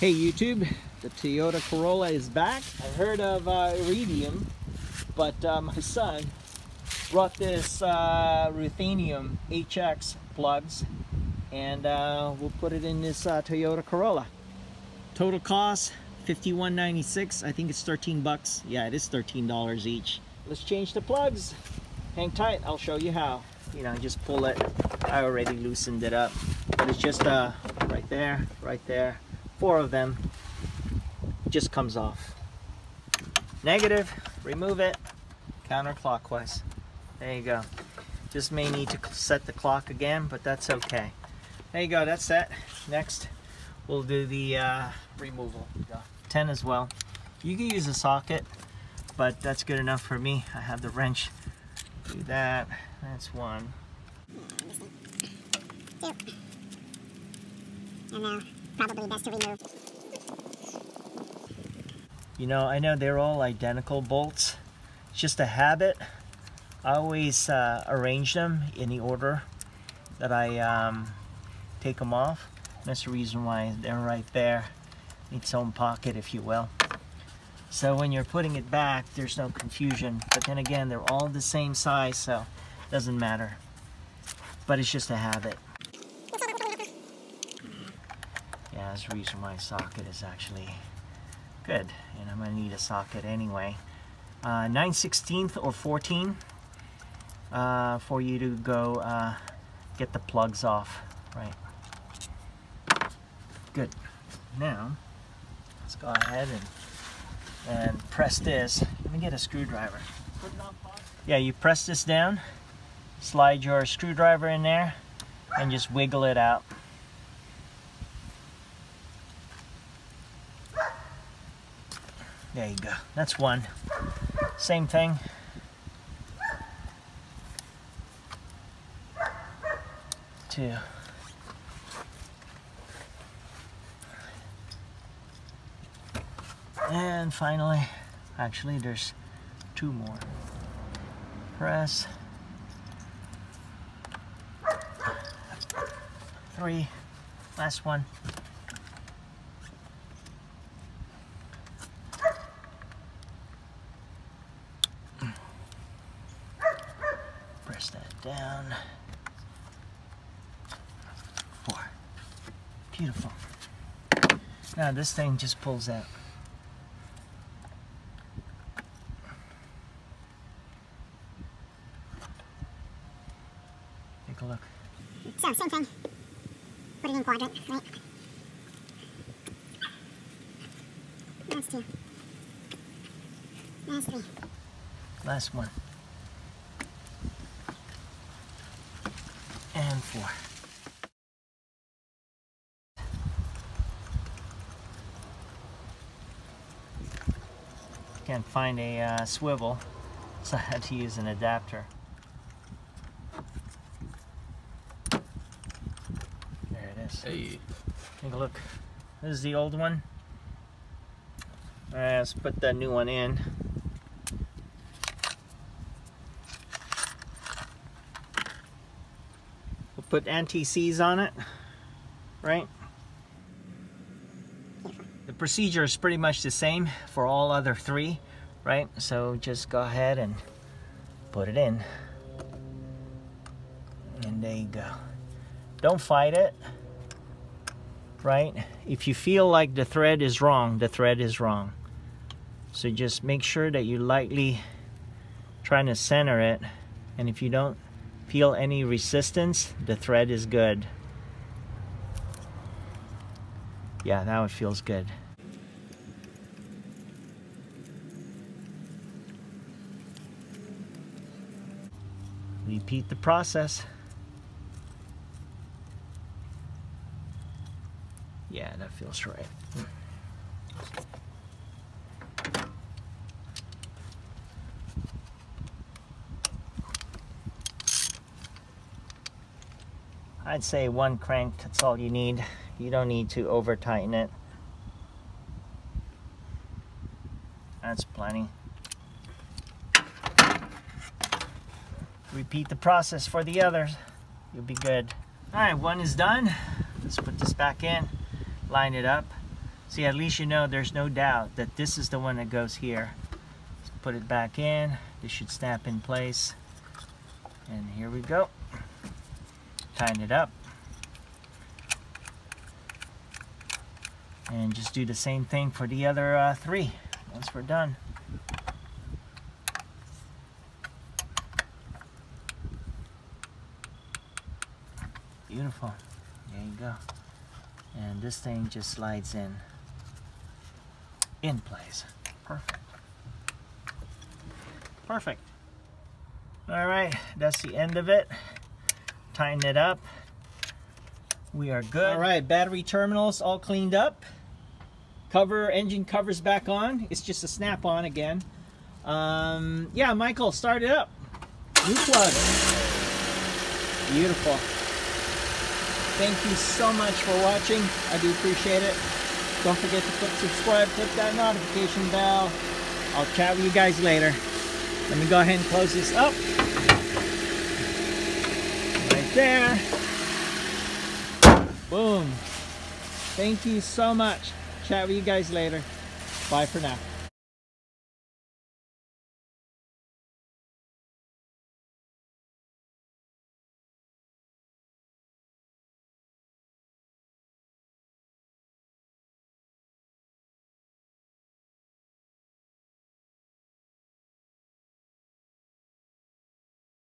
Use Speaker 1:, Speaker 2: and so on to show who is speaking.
Speaker 1: Hey YouTube, the Toyota Corolla is back. I heard of uh, Iridium, but uh, my son brought this uh, Ruthenium HX plugs and uh, we'll put it in this uh, Toyota Corolla. Total cost 51.96. I think it's 13 bucks. Yeah, it is $13 each. Let's change the plugs. Hang tight, I'll show you how. You know, just pull it. I already loosened it up, but it's just uh, right there, right there four of them just comes off. Negative, remove it, counterclockwise. There you go. Just may need to set the clock again, but that's okay. There you go, that's set. Next, we'll do the uh, removal. 10 as well. You can use a socket, but that's good enough for me. I have the wrench. Do that. That's one. Two. And now probably best to remove. You know, I know they're all identical bolts. It's just a habit. I always uh, arrange them in the order that I um, take them off. That's the reason why they're right there. In its own pocket, if you will. So when you're putting it back, there's no confusion. But then again, they're all the same size, so it doesn't matter. But it's just a habit. The reason my socket is actually good. And I'm to need a socket anyway. Uh, 9 16th or 14 uh, for you to go uh, get the plugs off. Right. Good. Now, let's go ahead and, and press this. Let me get a screwdriver. Yeah, you press this down, slide your screwdriver in there, and just wiggle it out. There you go. That's one. Same thing. Two. And finally, actually there's two more. Press. Three. Last one. Down. Four. Beautiful. Now this thing just pulls out. Take a look.
Speaker 2: So, same thing. Put it in quadrant, right? That's two. That's three.
Speaker 1: Last one. And four. Can't find a uh, swivel, so I had to use an adapter. There it is.
Speaker 3: Hey.
Speaker 1: Take a look. This is the old one. Alright, let's put the new one in. Put anti-seize on it, right? The procedure is pretty much the same for all other three, right? So just go ahead and put it in. And there you go. Don't fight it, right? If you feel like the thread is wrong, the thread is wrong. So just make sure that you're lightly trying to center it. And if you don't feel any resistance, the thread is good. Yeah, now it feels good. Repeat the process. Yeah, that feels right. I'd say one crank, that's all you need. You don't need to over tighten it. That's plenty. Repeat the process for the others. You'll be good. All right, one is done. Let's put this back in, line it up. See, at least you know there's no doubt that this is the one that goes here. Let's put it back in. This should snap in place. And here we go. Tighten it up. And just do the same thing for the other uh, three once we're done. Beautiful. There you go. And this thing just slides in in place. Perfect. Perfect. All right, that's the end of it. Tighten it up. We are good. All right, battery terminals all cleaned up. Cover, engine covers back on. It's just a snap-on again. Um, yeah, Michael, start it up. New plug. Beautiful. Thank you so much for watching. I do appreciate it. Don't forget to click subscribe, click that notification bell. I'll chat with you guys later. Let me go ahead and close this up. There. Boom. Thank you so much. Chat with you guys later. Bye for now.